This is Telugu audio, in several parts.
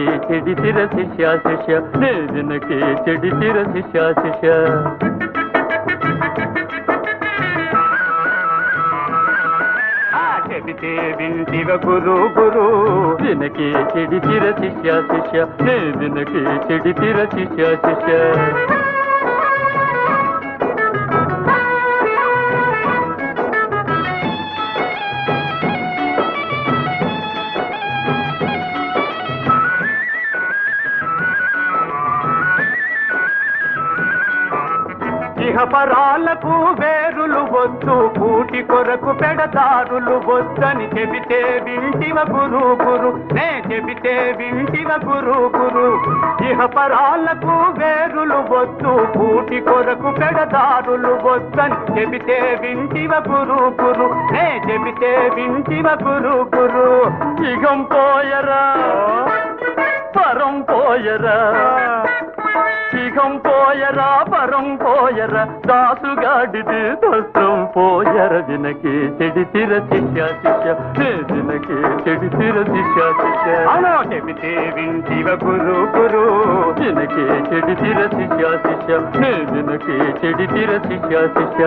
దినకే చెడితిర శిష్య శిష్య నే దినకే చెడితిర శిష్య శిష్య. ఆ చెబితే వింటివ గురు గురు దినకే చెడితిర శిష్య శిష్య నే దినకే చెడితిర శిష్య శిష్య. ఇహపరాలకు వేరులు వద్దు కూటి కొరకు పెడతారులు వద్దని చెబితే వింటివ గురు గురు నే చెబితే వింటివ గురు గురు ఇహపరాలకు వేరులు వద్దు కూటి కొరకు పెడతారులు వద్దని చెబితే వింటివ గురు గురు నే చెబితే వింటివ గురు గురు ఇగం పోయరా పరం పోయరా. ఇగం పోయరా పరం పోయరా దాసుగాడిది దోస్తం పోయర. దినకే చెడితిర శిష్య శిష్య దినకే చెడితిర శిష్య శిష్య. చెబితే వింటివ గురు గురు. దినకే చెడితిర శిష్య శిష్య దినకే చెడితిర శిష్య శిష్య.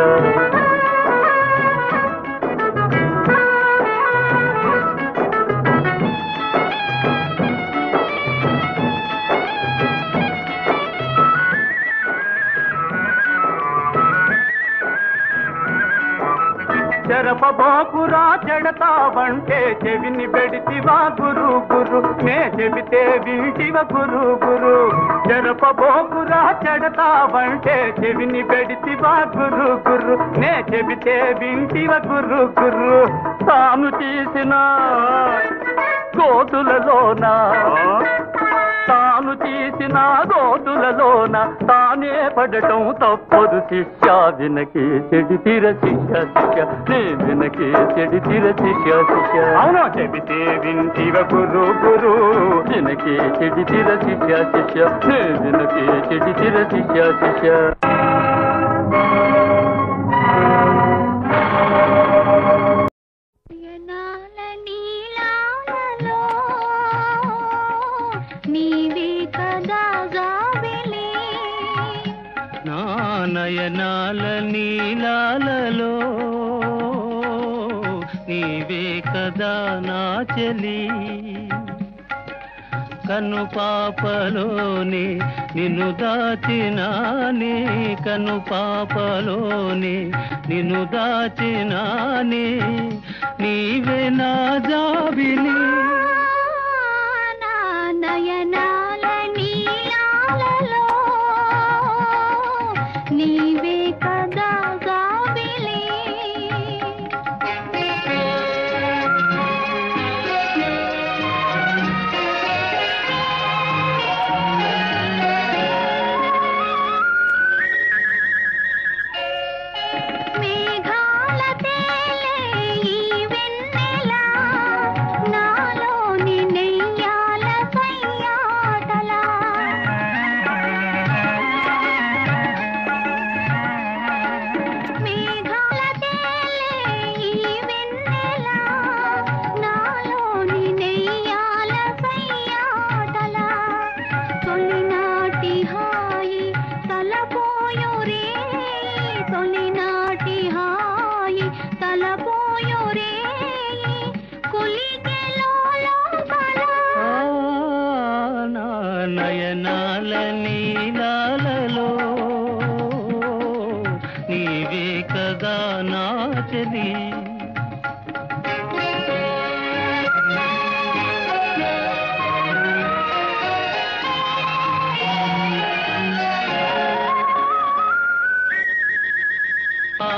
చెరపబోకురా చెడతావంటే చెవిని పెడితివా గురు గురు. నే చెబితే వింటివ గురు గురు. చెరపబోకురా చెడతావంటే చెవిని పెడితివా గురు గురు. నే చెబితే వింటివ గురు గురు. తాను తీసిన కోతులలోన? తాను తీసిన గోతులలోన తానే పడటం తప్పదు శిష్య. వినకే చెడి తీర శిష్య శిష్య. నే వినకే చెడి తీర శిష్య శిష్య. అవును చెబితే వింటివ గురు గురు. వినకే చెడి తీర శిష్య శిష్య. నే వినకే చెడి తీర శిష్య శిష్య. నయనాల నీలాలలో నీవే కదా నా చెలి. కను పాపలోని నిన్ను దాచినాని కను పాపలోని నిన్ను దాచినాని నీవే నా జాబిలి. నా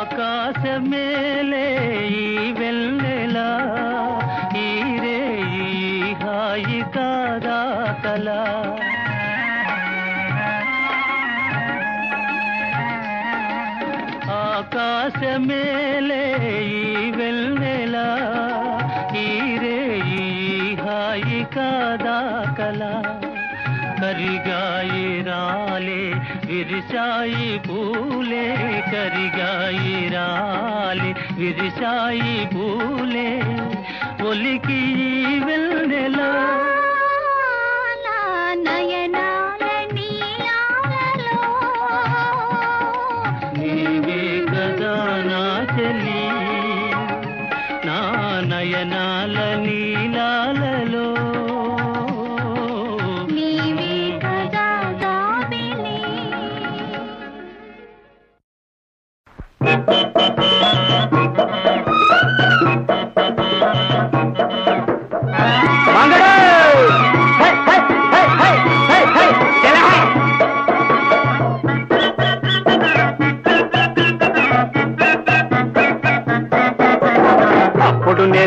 आकाश मेले आकाश मेले वेलनेलारे हाई कादा कला करी राले विरचाई भूले करी हिरसाई भूले बोली की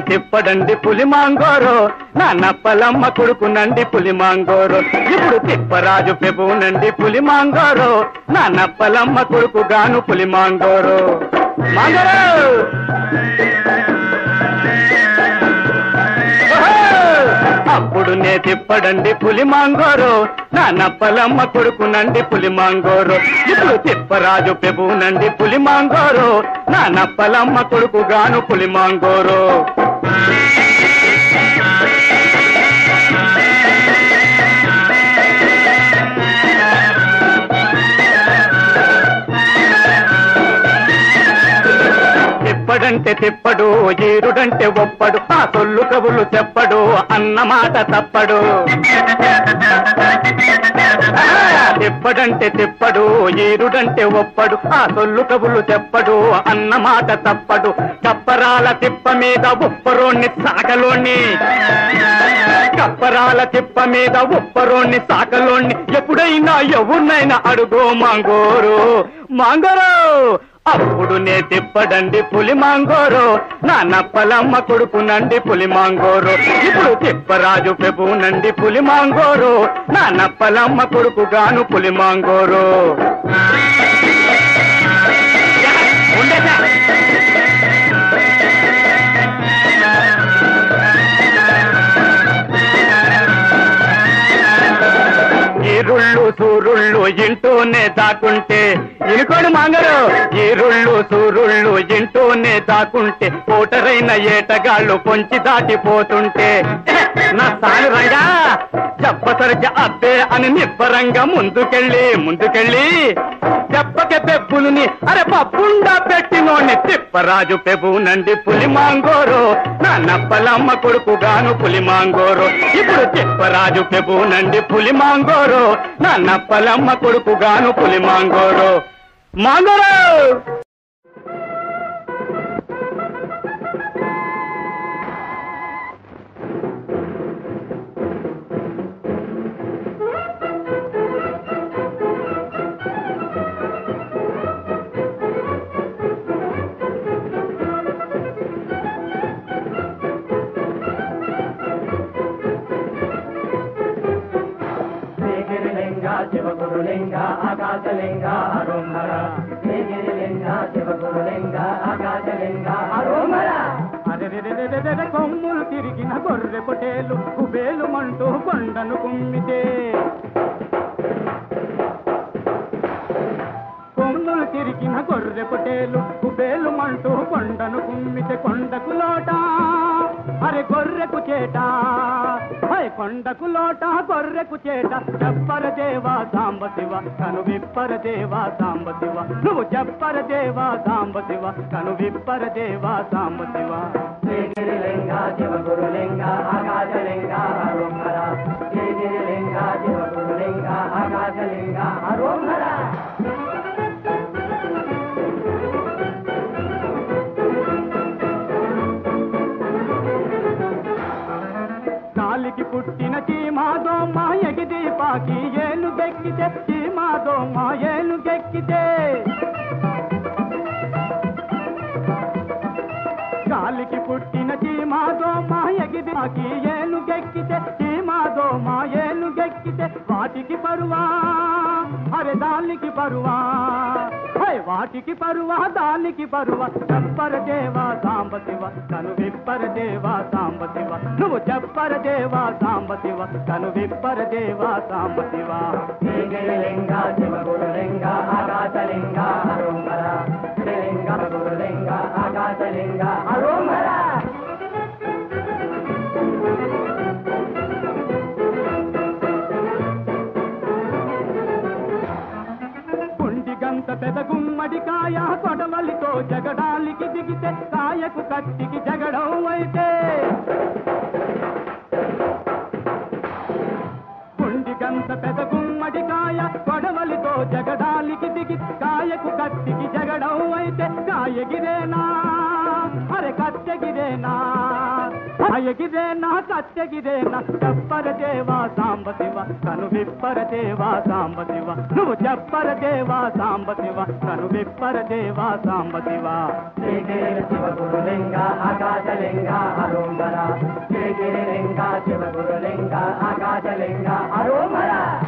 తిప్పడండి పులి మాంగోరో. నా నప్పలమ్మ కొడుకునండి పులి మాంగోరో. ఇప్పుడు తిప్పరాజు పెబునండి పులి మాంగోరో. నా నప్పలమ్మ కొడుకు గాను పులి మాంగోరో. మాంగోరో! అప్పుడు నే తిప్పడండి పులి మాంగోరు. నా నప్పలమ్మ కొడుకునండి పులి మాంగోరు. ఇప్పుడు తిప్పరాజు పెబునండి పులి మాంగోరు. నా నప్పలమ్మ కొడుకు గాను పులి మాంగోరు. తిప్పడంటే తిప్పడు ఈరుడంటే ఒప్పడు ఆ తొల్లు కబులు చెప్పడు అన్నమాట తప్పడు. తెప్పడంటే తెప్పడు ఏరుడంటే ఒప్పడు ఆ సొల్లు కబులు తెప్పడు అన్న మాట తప్పడు. కప్పరాల తిప్ప మీద ఉప్పరోణ్ణి సాగలోణ్ణి కప్పరాల తిప్ప మీద ఉప్పరోణ్ణి సాకలోణ్ణి. ఎప్పుడైనా ఎవరినైనా అడుగో మాంగోరు. మాంగోరు! అప్పుడు నే తిప్పడండి పులి మాంగోరు. నా నప్పలమ్మ కొడుకునండి పులి మాంగోరు. ఇప్పుడు తిప్పరాజు పెబునండి పులి మాంగోరు. నా నప్పలమ్మ కొడుకుగాను పులి మాంగోరు. ఈరుళ్ళు సూరుళ్ళు ఇంటూనే దాకుంటే. ఇనుకోడు మాంగరు ఈరుళ్ళు సూరుళ్ళు ఇంటూనే దాకుంటే. ఓటరైన ఏటగాళ్ళు పొంచి దాటిపోతుంటే. నా సాను రంగా చెప్పసరిగ అబ్బే అని నిబ్బరంగా ముందుకెళ్ళి ముందుకెళ్ళి. చెప్పక పెప్పులుని అరే పప్పుండా పెట్టినోని తిప్పరాజు పెబునండి పులి మాంగోరు నా నప్పలమ్మ కొడుకుగాను పులి మాంగోరు ఇప్పుడు తిప్పరాజు పెబునండి పులి మాంగోరు నా నప్పలమ్మ కొడుకుగాను పులి మాంగోడు మాంగోడు! శివగురులింగ ఆకాశలింగ హరోమర గిరిలింగ శివగురులింగ ఆకాశలింగ హరోమర అరెరెరెరెరెరె కొమ్ములు తిరిగిన గొర్రె పొటేలు కుబేలు మంటూ కొండను కుమ్మితే. కొమ్ములు తిరిగిన గొర్రె పొటేలు కుబేలు మంటూ కొండను కుమ్మితే కొండకు లోటా. అరే గొర్రెకు చేట. అరే కొండకు లోట గొర్రెకు చేట. చెప్పర దేవా సాంబ శివ కను విప్పర దేవా సాంబ శివ. నువ్వు చెప్పర దేవా సాంబ శివ కను విప్పర దేవా సాంబ శివ. శివ గురులింగ ఆకాశలింగ ఏలు గెక్కితే చీమాదో మా గెక్కితే గాలికి పుట్టిన చీమాదో మా ఎగిది ఏను గెక్కితే చీమాదో మా గెక్కితే వాటికి పరువా అరే దానికి పరువా. వాటికి పరువా దానికి పరువా. చెప్పర దేవా సాంబ శివ కను విప్పర దేవా సాంబ శివ నువ్వు చెప్పర దేవా సాంబ శివ కను విప్పర దేవా సాంబ శివ శ్రీగిరిలింగ శివగురులింగ ఆకాశలింగ హరోమర శ్రీలింగ గురులింగ ఆకాశలింగ పెద గుమ్మడికాయ కొడవలితో జగడాలికి దిగితే కాయకు కత్తికి జగడం అయితే. కుండి పెద గుమ్మడికాయ కొడవలితో జగడాలికి దిగి కాయకు కత్తికి జగడం అయితే. కాయగిరేనా అరే కత్తెగిరేనా కాయగిరేనా కత్తెగిరేనా చెప్పర దేవా సాంబ శివ కను విప్పర దేవా సాంబ శివ నువ్వు చెప్పర దేవా సాంబ శివ కను విప్పర దేవా సాంబ శివ శ్రీగిరి శివగురులింగ ఆకాశలింగ హరోమర శ్రీగిరిలింగ శివగురులింగ ఆకాశలింగ హరోమర కంటికి రెప్పలు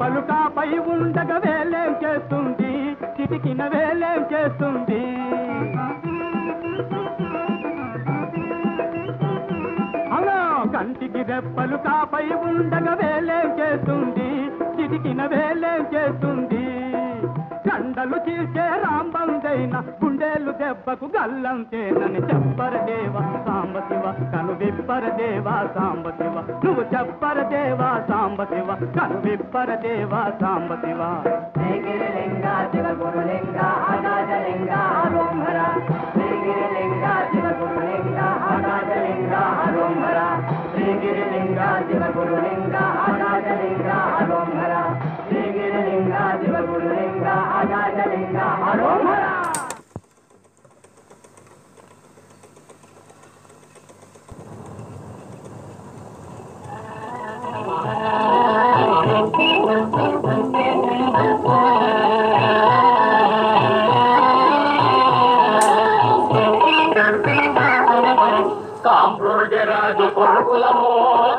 పలుకాపై ఉండగా వేలేం చేస్తుంది? చిటికిన వేలేం చేస్తుంది? అలా కంటికి రెప్పలు కాపై ఉండగా వేలేం చేస్తుంది? చిటికిన వేలేం చేస్తుంది? కండలు చీల్చే అయినా గుండెలు దెబ్బకు గల్లం చేనని చెప్పర దేవా సాంబ శివ కను విప్పర దేవా సాంబ శివ నువ్వు చెప్పర దేవా సాంబ శివ కను విప్పర దేవా సాంబ శివ గురులింగా శివగురులింగ ఆకాశలింగ శ్రీగిరిలింగా శివ గురులింగా ఆకాశలింగ హరోమర శ్రీగిరిలింగా శివ గురులింగా హరోమర శ్రీగిరిలింగ Thank you. రాజు కొడుకులమో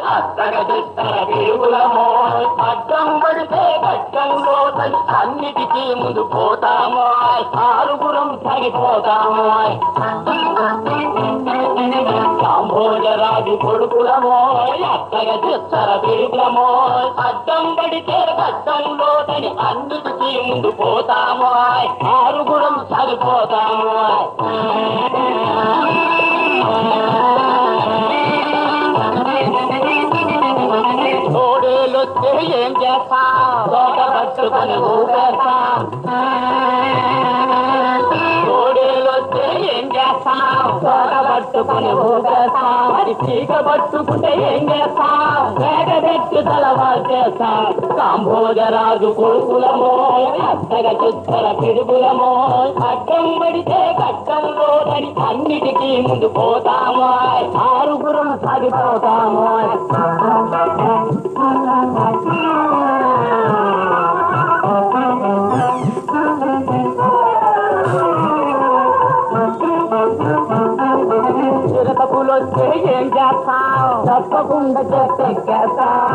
అత్తగ దిత్తర వీరులమో అడ్డం పడితే గట్టంలో తని అన్నిటికీ ముందు పోతామో. ఆరుగురం తగిపోతామో. రాజు కొడుకులమో అత్తగ దిత్తర వీరులమో అడ్డం పడితే గట్టంలో తని అన్నిటికీ ముందు పోతామో. ఆరుగురం సరిపోతామో जैसा बचो कंदो ఊపేస్తా పట్టుకుని ఊపేస్తాం మరి తీగ పట్టుకుంటే ఏం చేస్తాం? వేగ పెట్టి తలవారు చేస్తాం. కాంభోజరాజు కొడుకులమో అత్తగ చుత్తర పిడుగులమో అడ్డం పడితే కట్టంలో తడి అన్నిటికీ ముందు పోతాము ఆరుగురం సాగిపోతాము చిరతపులు వస్తే ఏం చేస్తాం తప్పకుండా చెట్టెక్కేస్తాం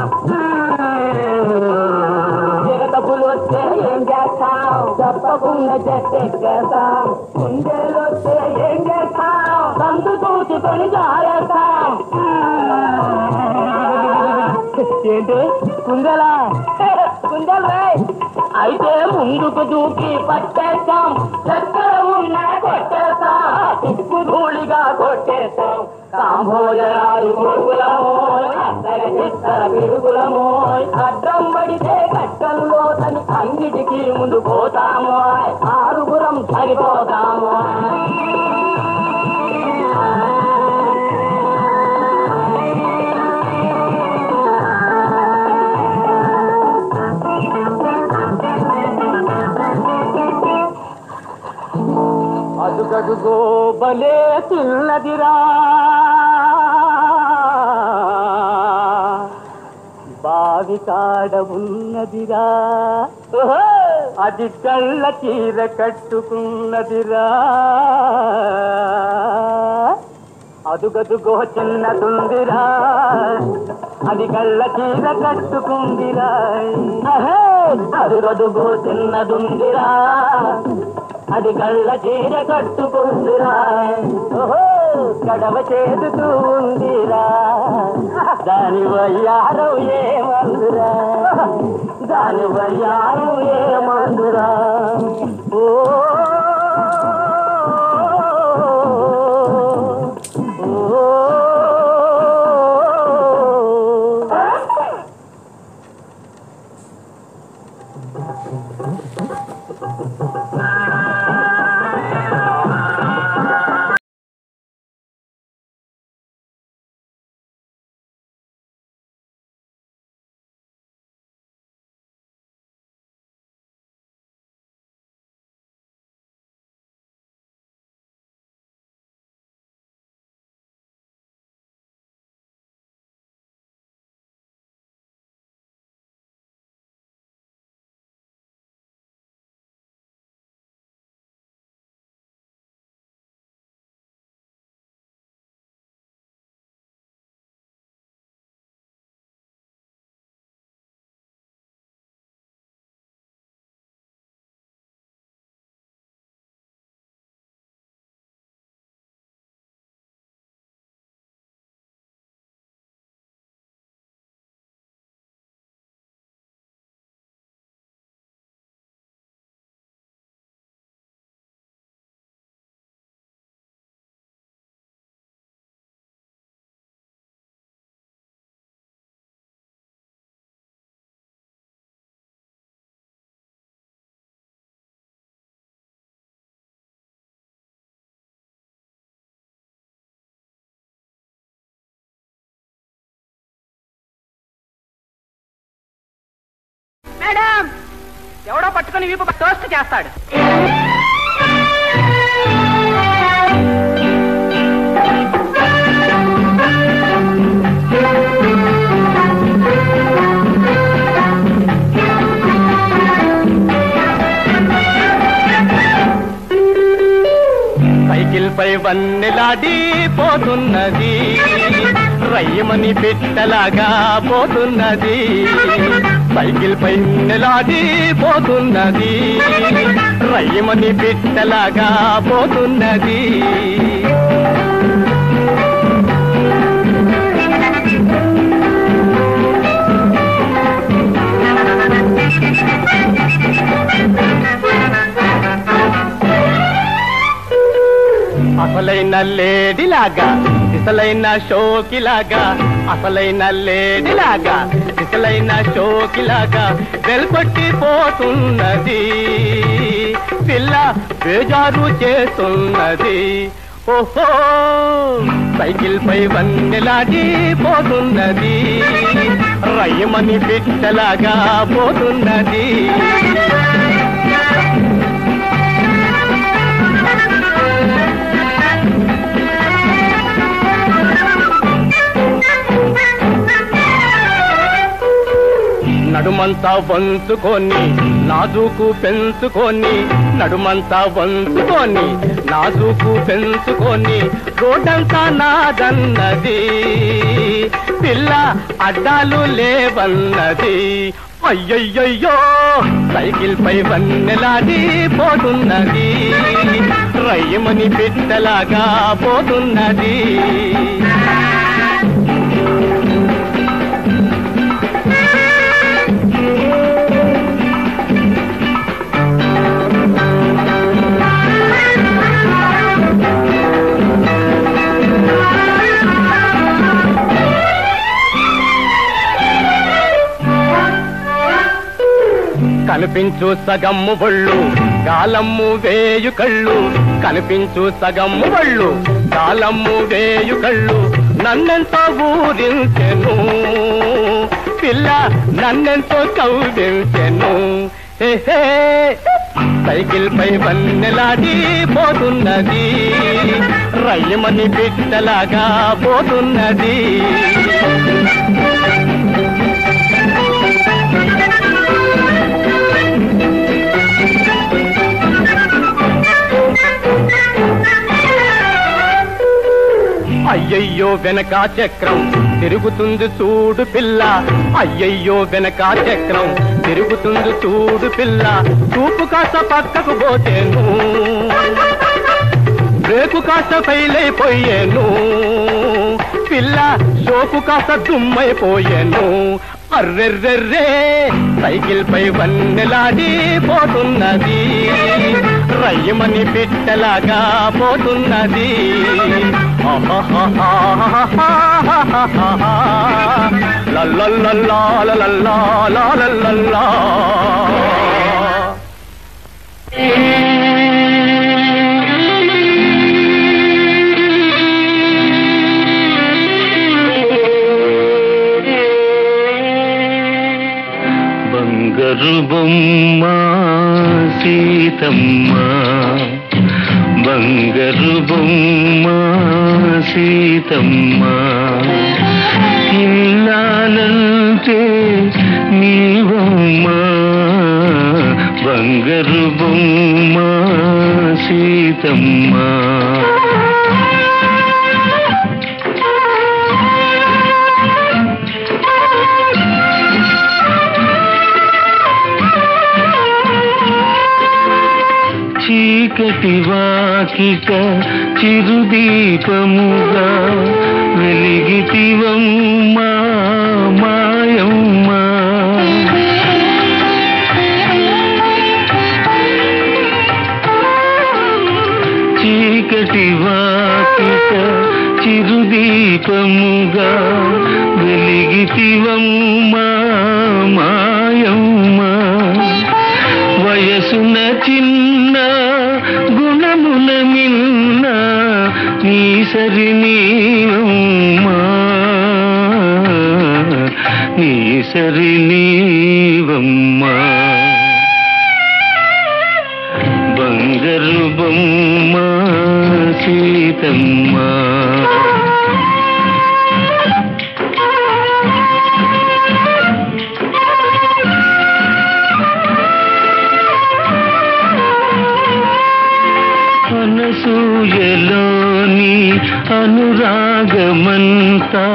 చిరతపులు వస్తే ఏం చేస్తాం తప్పకుండా చెట్టెక్కేస్తాం కుందేలు వస్తే ఏం చేస్తాం సందు చూసుకొని జారేస్తాం ఏంటి కుందలా కుందలే అయితే ముందుకు దూకి పట్టేస్తాం చక్కెర ఉన్న కొట్టేస్తాం ఉప్పు ధూళిగా కొట్టేస్తాం కాంభోజరాలు కొడుకులమో అత్తర చిత్తర అడ్డం పడితే కట్టల్లో తని ముందు పోతాము ఆరుగురం సరిపోతాము అదుగదుగో బలే చిన్నదిరా బావి కాడ ఉన్నదిరా అది కళ్ళ చీర కట్టుకున్నదిరా. అదుగదుగో చిన్నదుందిరా అది కళ్ళ చీర కట్టుకుందిరా. అదుగదుగో చిన్నదుందిరా అది కళ్ళ చీర కట్టుకుందిరా. ఓహో కడవ చేదుతూ ఉందిరా. దాని వయ్యారం మందురా దాని వయ్యారం ఏ మందురా ఓ మేడం. ఎవడో పట్టుకొని వీపు టోస్ట్ చేస్తాడు. సైకిల్ పై వన్నెలాడి పోతున్నది. రయ్యమని పెట్టలాగా పోతున్నది. సైకిల్ పై నెలాది పోతున్నది. రయ్యమని బిట్టలాగా పోతున్నది. అసలైన లేడిలాగా ఇసలైన షోకిలాగా అసలైన లేడిలాగా ఇసలైన చోకిలాగా వెల్కొట్టి పోతున్నది. పిల్ల బేజారు చేస్తున్నది. ఓహో సైకిల్ పై వన్నెలాడి పోతున్నది. రయ్యమని పిట్టలాగా పోతున్నది. నడుమంతా వంచుకొని నాజుకు పెంచుకొని నడుమంతా వంచుకొని నాజుకు పెంచుకొని రోడ్డంతా నాదన్నది. పిల్ల అడ్డాలు లేవన్నది. అయ్యయ్యయ్యో సైకిల్ పై వన్నెలాది పోతున్నది. రయ్యమని బిడ్డలాగా పోతున్నది. కనిపించు సగమ్ము బొళ్ళు కాలమ్ము వేయు కళ్ళు. కనిపించు సగమ్ము బొళ్ళు కాలమ్ము వేయు కళ్ళు. నన్నెంతో ఊరించెను పిల్ల నన్నెంతో కౌదించెను. సైకిల్ పై వన్నెలాడి పోతున్నది రయ్యమని బిడ్డలాగా పోతున్నది. అయ్యయ్యో వెనక చక్రం తిరుగుతుంది చూడు పిల్ల. అయ్యయ్యో వెనక చక్రం తిరుగుతుంది చూడు పిల్ల. చూపు కాస్త పక్కకు పోతేను. బ్రేకు కాస్త ఫెయిల్ అయిపోయాను. పిల్ల సోపు కాస్త దుమ్మైపోయాను అర్రెర్రెర్రే సైకిల్ పై వన్నెలాడి పోతున్నది. రయ్యమని పిట్టలాగా పోతున్నది. బంగారు బొమ్మ సీతమ్మ. బంగారు బొమ్మ సీతమ్మ ఇల్లాలంటే నీవమ్మ బంగారు బొమ్మ సీతమ్మ. చీకటి వాకిట చిరుదీపముగా వెలిగితివమ్మా మాయమ్మా. చీకటి వాకిట చిరుదీపముగా వెలిగితివమ్మా మాయమ్మా. వయసున చిన్న సరి నీవమ్మా నీ సరి నీ త్యాగమంతా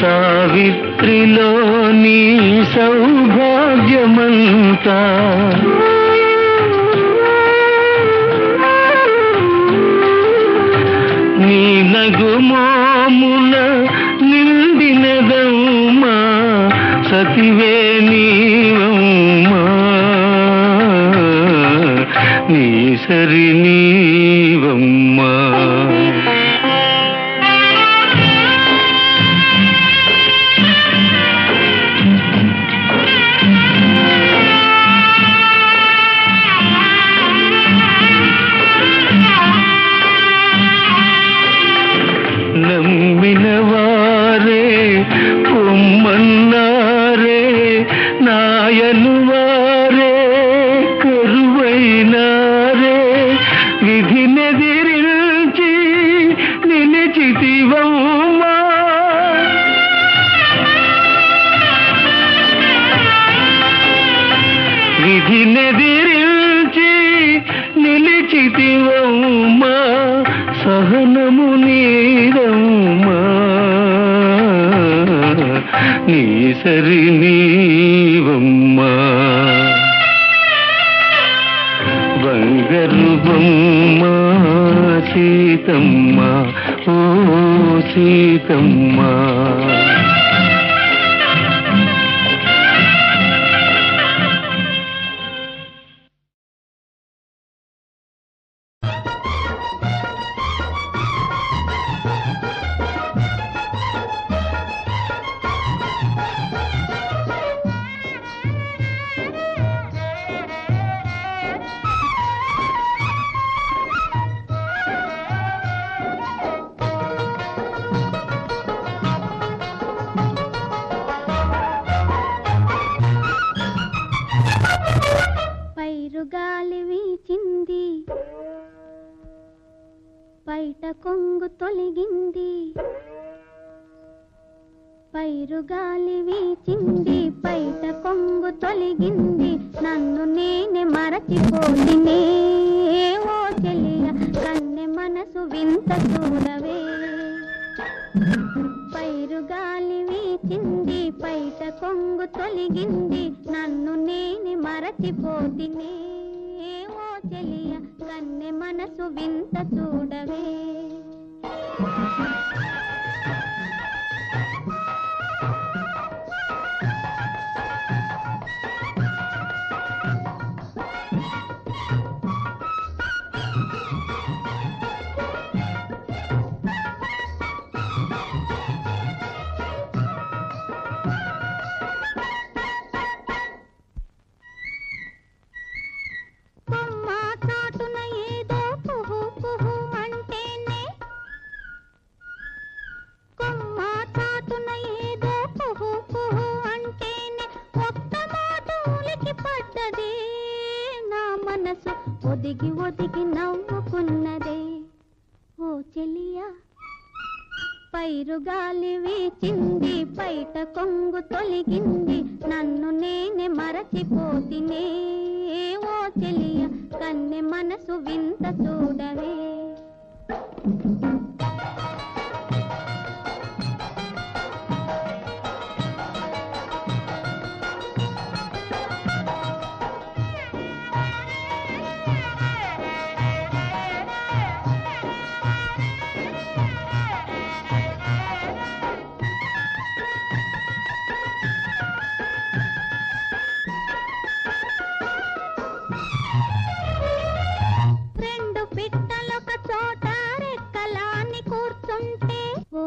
సావిత్రిలో నీ సౌభాగ్యమంతా. నీ నగుమోమున నిండినదమ్మా సతివే నీవమ్మా. నీ సరి నీ తొలగింది. పైరు గాలి వీచింది బయట కొంగు తొలగింది. నన్ను నేనే మరచిపోతినే. ఓ చెలియ కన్నె మనసు వింత చూడవే. పైరు గాలి వీచింది బయట కొంగు తొలగింది. నన్ను నేనే మరచిపోతినే. ఓ చెలియ కన్నె మనసు వింత చూడవే. Thank you.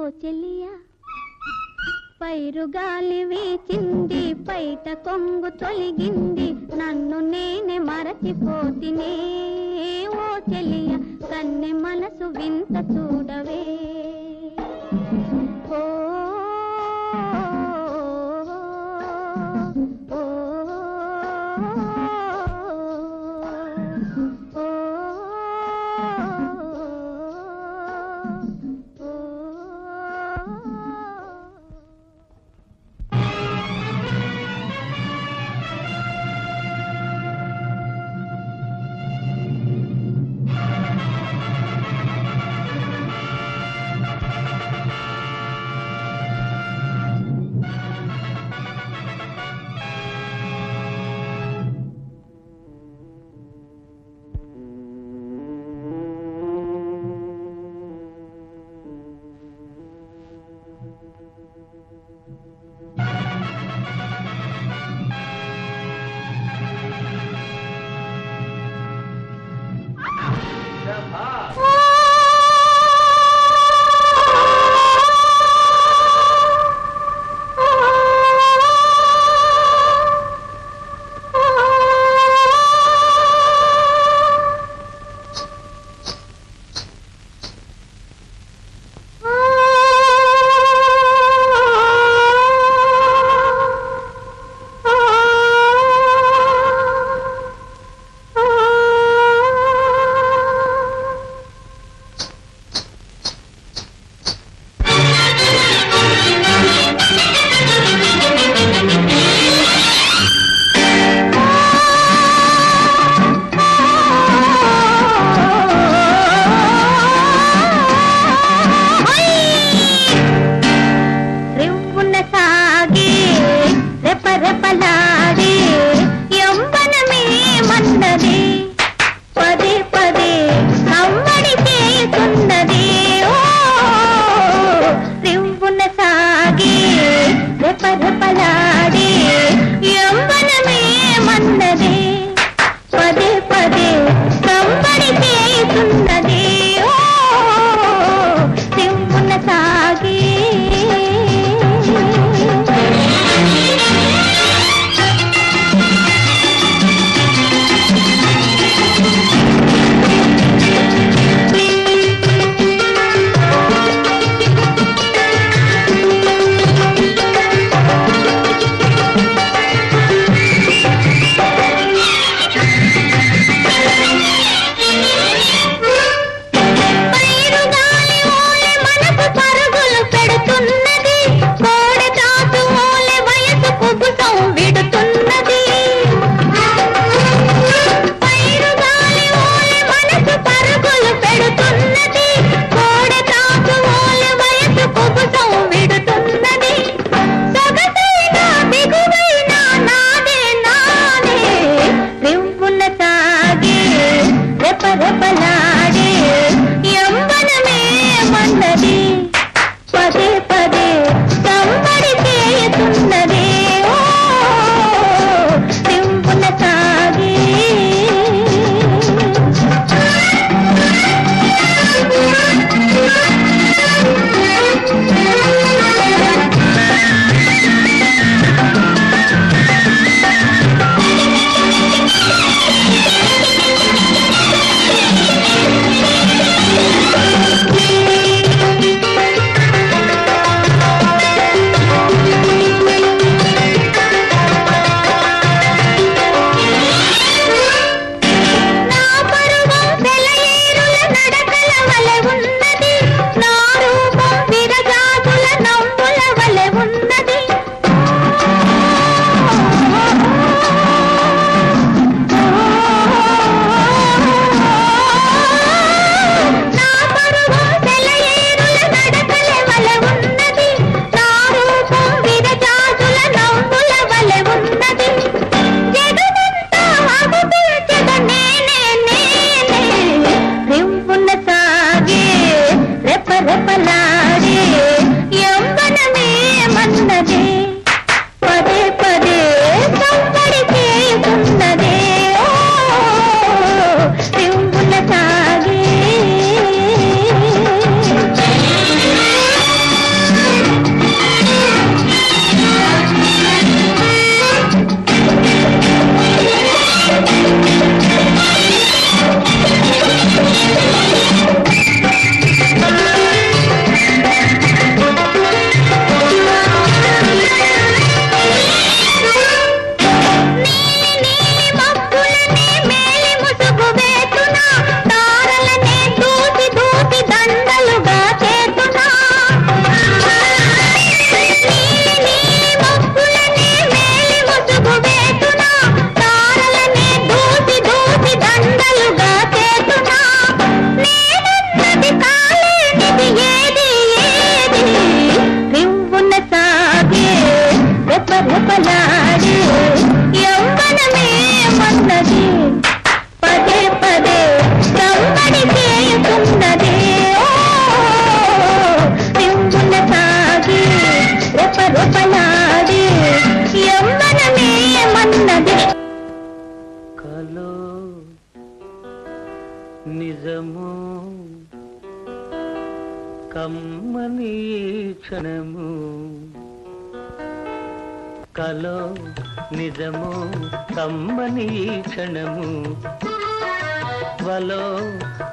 చెల్లియా పైరు గాలి వీచింది పైట కొంగు తొలగింది. నన్ను నేనే మరచిపోతినే. ఓ చెలియ కన్నె మనసు వింత చూడవే. ఓ,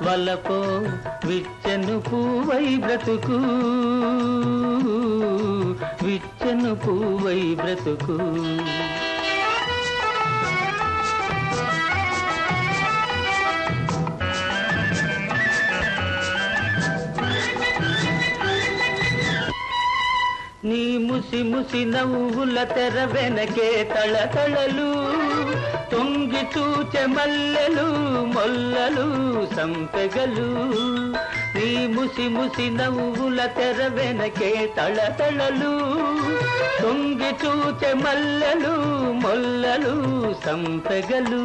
వలపో విచ్చను పూవై బ్రతుకు. విచ్చను పూవై బ్రతుకు. నీ ముసి ముసి నవ్వుల తెర వెనకే తళతళలు తొంగి చూచె మల్లెలు మొల్లలు సంపెగలు. నీ ముసి ముసి నవ్వుల తెర వెనకే తళతళలు. తొంగి చూచె మల్లెలు మొల్లలు సంపెగలు.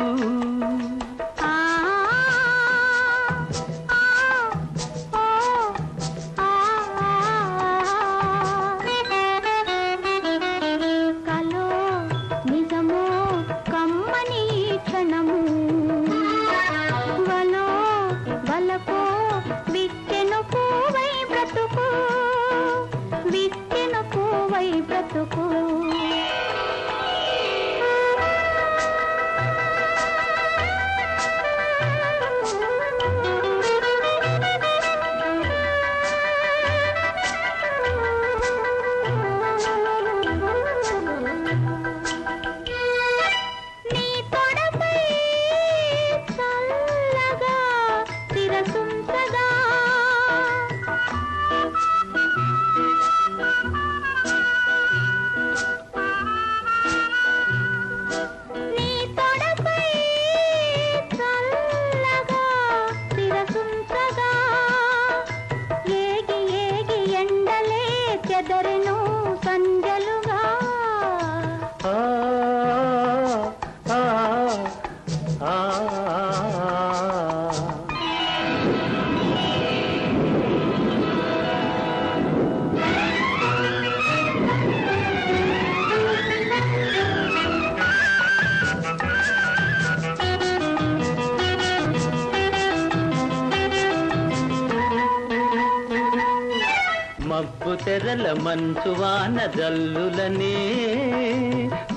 తెరల మంచు వాన జల్లులనే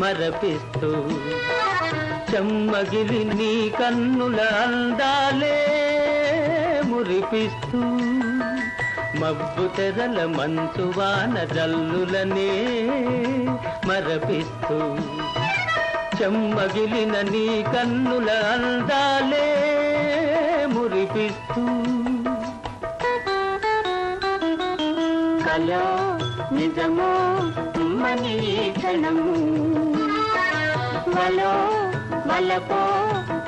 మరపిస్తూ చెమ్మగిరి నీ కన్నుల అందాలే మురిపిస్తూ మబ్బు తెరల మంచు వాన జల్లులనే మరపిస్తూ చెమ్మగిలిన నీ కన్నుల అందాలే మురిపిస్తూ కలో నిజమో మని క్షణము. వలో వలపో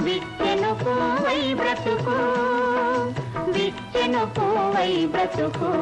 విచ్చెను పూవై బ్రతుకు. విచ్చెను పూవై బ్రతుకు.